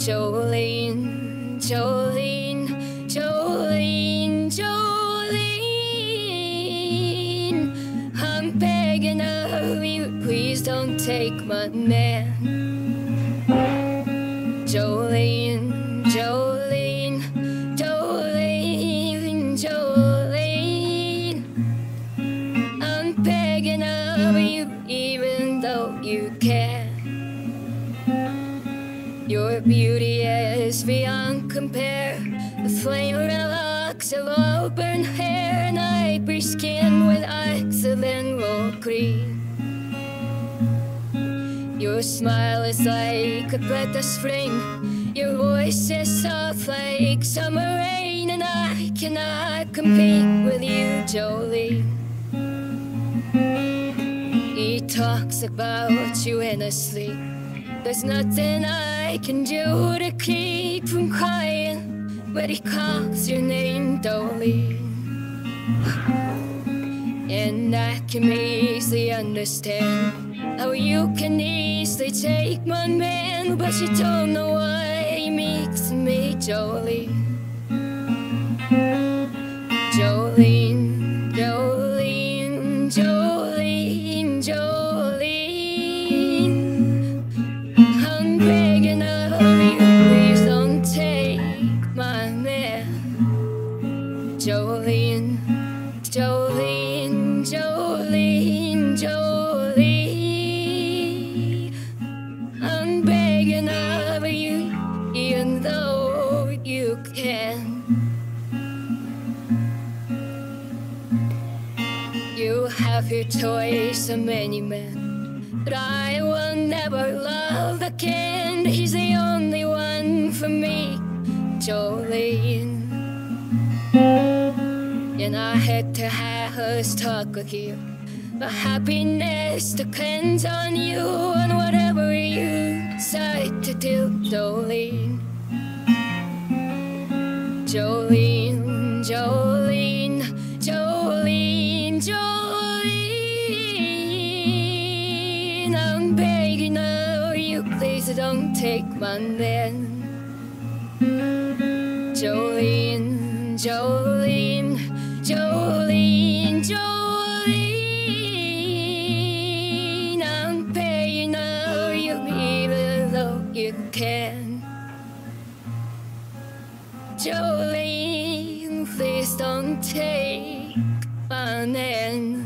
Jolene, Jolene, Jolene, Jolene. I'm begging of you, please don't take my man. Jolene, Jolene, though you can. Your beauty is beyond compare. The flame of locks of auburn hair, and ivory skin with eyes excellent raw cream. Your smile is like a breath of spring. Your voice is soft like summer rain, and I cannot compete with you, Jolene. Talks about you in his sleep. There's nothing I can do to keep from crying when he calls your name, Dolly. And I can easily understand how you can easily take my man, but you don't know why he makes me, Jolie. Jolene, Jolene, Jolene, Jolene. I'm begging of you, even though you can. You have your choice of many men, but I will never love again. He's the only one for me, Jolene. And I had to have a talk with you. But happiness depends on you and whatever you decide to do, Jolene. Jolene, Jolene, Jolene, Jolene. I'm begging of you, please don't take my man. Jolene, Jolene, Jolene, Jolene. I'm begging of you, can. Jolene, please don't take my man.